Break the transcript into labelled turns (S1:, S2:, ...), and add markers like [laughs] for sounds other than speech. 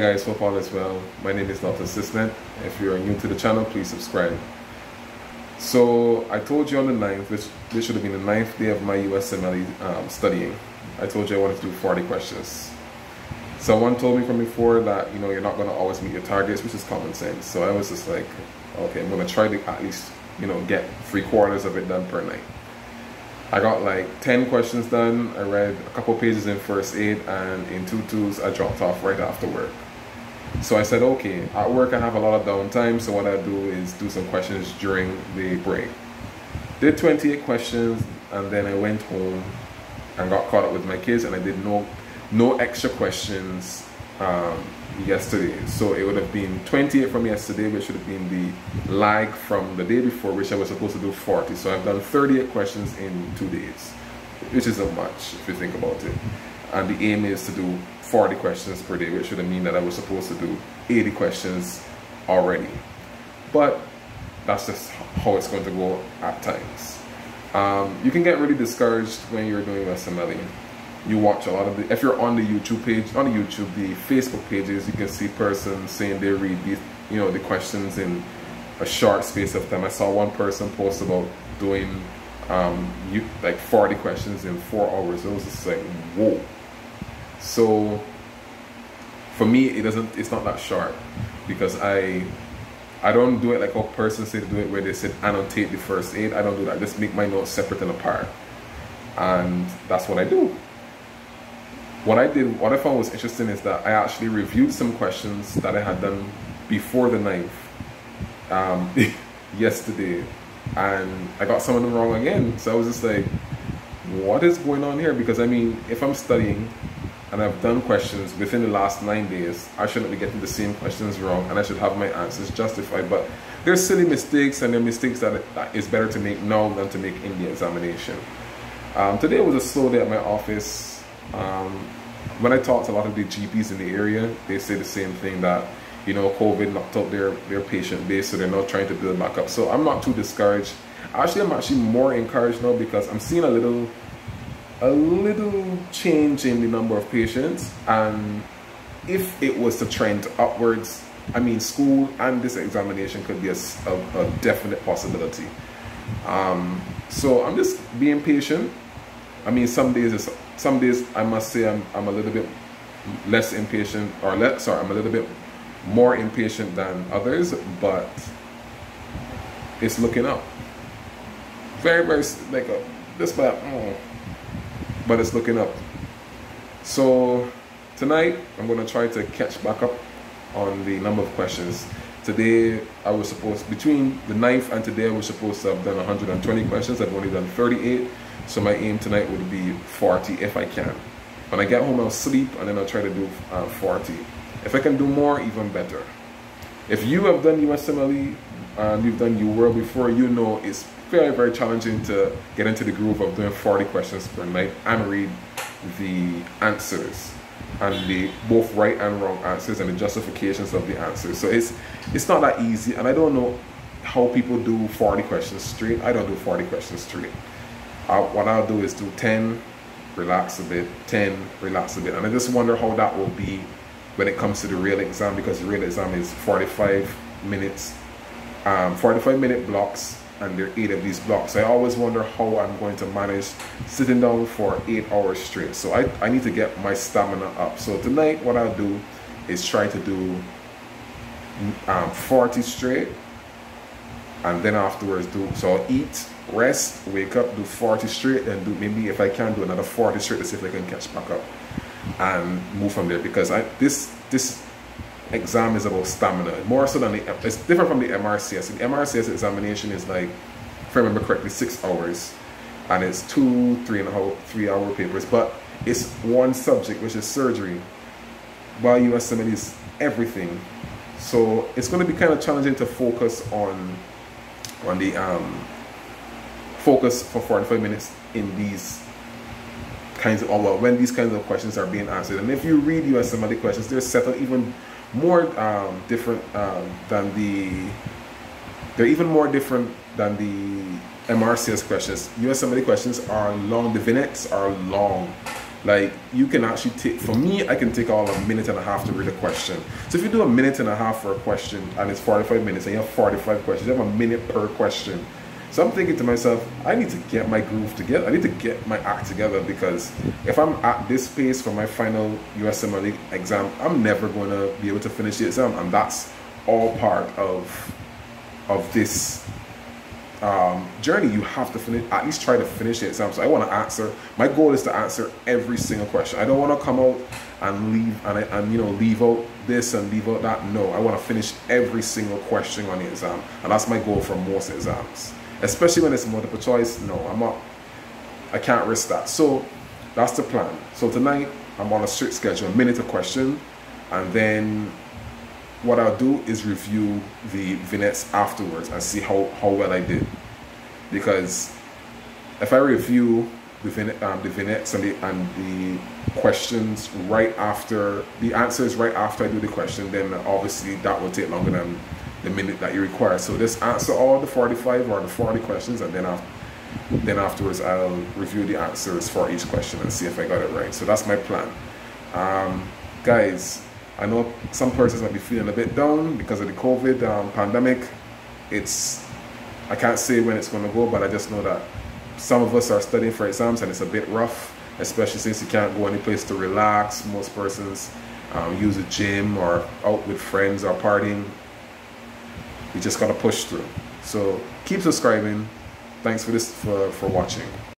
S1: Guys, hope all is well. My name is Dr. Sisnet. If you are new to the channel, please subscribe. So I told you on the 9th, which this should have been the ninth day of my USMLE um, studying. I told you I wanted to do 40 questions. Someone told me from before that you know you're not going to always meet your targets, which is common sense. So I was just like, okay, I'm going to try to at least you know get three quarters of it done per night. I got like 10 questions done. I read a couple pages in first aid and in tutus I dropped off right after work. So I said, okay, at work I have a lot of downtime, so what I do is do some questions during the break. Did 28 questions and then I went home and got caught up with my kids and I did no no extra questions um, yesterday. So it would have been 28 from yesterday, which would have been the lag from the day before, which I was supposed to do 40. So I've done 38 questions in two days, which isn't much if you think about it. And the aim is to do 40 questions per day, which would mean that I was supposed to do 80 questions already. But that's just how it's going to go at times. Um, you can get really discouraged when you're doing USMLE you watch a lot of the if you're on the youtube page on the youtube the facebook pages you can see persons saying they read these you know the questions in a short space of time i saw one person post about doing um you like 40 questions in four hours it was just like whoa so for me it doesn't it's not that sharp because i I don't do it like a person say to do it where they said annotate the first aid. I don't do that. I just make my notes separate and apart. And that's what I do what I did, what I found was interesting is that I actually reviewed some questions that I had done before the ninth um, [laughs] yesterday, and I got some of them wrong again. So I was just like, what is going on here? Because I mean, if I'm studying and I've done questions within the last nine days, I shouldn't be getting the same questions wrong, and I should have my answers justified. But there's silly mistakes, and they're mistakes that it's better to make now than to make in the examination. Um, today was a slow day at my office um, when I talked to a lot of the GPs in the area, they say the same thing that you know COVID knocked out their their patient base, so they're not trying to build back up. So I'm not too discouraged. Actually, I'm actually more encouraged now because I'm seeing a little a little change in the number of patients, and if it was to trend upwards, I mean, school and this examination could be a, a, a definite possibility. Um, so I'm just being patient. I mean, some days some days I must say I'm, I'm a little bit less impatient or less sorry I'm a little bit more impatient than others but it's looking up very very like a, this but oh, but it's looking up so tonight I'm gonna try to catch back up on the number of questions today I was supposed between the ninth and today I was supposed to have done 120 questions I've only done 38 so my aim tonight would be 40 if I can. When I get home, I'll sleep and then I'll try to do uh, 40. If I can do more, even better. If you have done USMLE and you've done UWorld before, you know it's very, very challenging to get into the groove of doing 40 questions per night and read the answers and the both right and wrong answers and the justifications of the answers. So it's it's not that easy and I don't know how people do 40 questions straight. I don't do 40 questions straight. I, what I'll do is do 10, relax a bit, 10, relax a bit. And I just wonder how that will be when it comes to the real exam because the real exam is 45 minutes, um, 45 minute blocks and there are eight of these blocks. I always wonder how I'm going to manage sitting down for eight hours straight. So I, I need to get my stamina up. So tonight what I'll do is try to do um, 40 straight and then afterwards do, so I'll eat rest, wake up, do 40 straight, and do maybe if I can do another 40 straight to see if I can catch back up and move from there because I this this exam is about stamina more so than the it's different from the MRCS. The MRCS examination is like if I remember correctly six hours and it's two three and a half three hour papers but it's one subject which is surgery while USMLE is everything so it's going to be kind of challenging to focus on on the um focus for 45 minutes in these kinds of, well, when these kinds of questions are being answered. And if you read USMLE questions, they're set up even more um, different um, than the, they're even more different than the MRCS questions. USMLE questions are long, the vignettes are long. Like you can actually take for me, I can take all a minute and a half to read a question. So if you do a minute and a half for a question and it's 45 minutes and you have 45 questions, you have a minute per question. So I'm thinking to myself, I need to get my groove together. I need to get my act together because if I'm at this pace for my final USMLE exam, I'm never going to be able to finish the exam, and that's all part of of this um, journey, you have to finish, at least try to finish the exam. So I want to answer. My goal is to answer every single question. I don't want to come out and leave and, and you know leave out this and leave out that. No, I want to finish every single question on the exam, and that's my goal for most exams. Especially when it's multiple choice. No, I'm not. I can't risk that. So that's the plan. So tonight I'm on a strict schedule, a minute a question, and then what I'll do is review the vignettes afterwards and see how, how well I did. Because if I review the, vignette, um, the vignettes and the, and the questions right after, the answers right after I do the question, then obviously that will take longer than the minute that you require. So just answer all the 45 or the 40 questions and then after, then afterwards I'll review the answers for each question and see if I got it right. So that's my plan. Um, guys, I know some persons might be feeling a bit down because of the COVID um, pandemic. It's I can't say when it's going to go, but I just know that some of us are studying for exams and it's a bit rough, especially since you can't go any place to relax. Most persons um, use a gym or out with friends or partying. You just gotta push through. So keep subscribing. Thanks for this for, for watching.